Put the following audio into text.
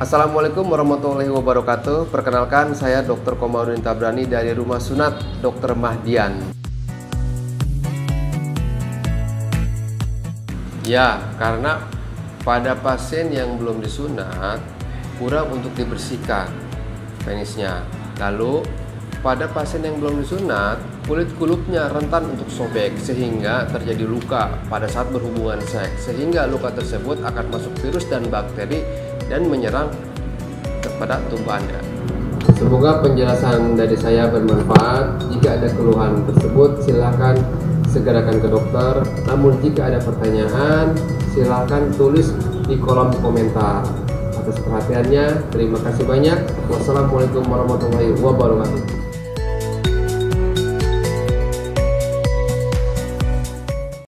Assalamualaikum warahmatullahi wabarakatuh. Perkenalkan saya Dr. Komarudin Tabrani dari Rumah Sunat Dr. Mahdian. Ya, karena pada pasien yang belum disunat kurang untuk dibersihkan penisnya. Lalu pada pasien yang belum disunat, kulit kulupnya rentan untuk sobek sehingga terjadi luka pada saat berhubungan seks sehingga luka tersebut akan masuk virus dan bakteri dan menyerang kepada tubuh Anda. Semoga penjelasan dari saya bermanfaat. Jika ada keluhan tersebut, silakan segerakan ke dokter. Namun jika ada pertanyaan, silakan tulis di kolom komentar. Atas perhatiannya, terima kasih banyak. Wassalamualaikum warahmatullahi wabarakatuh.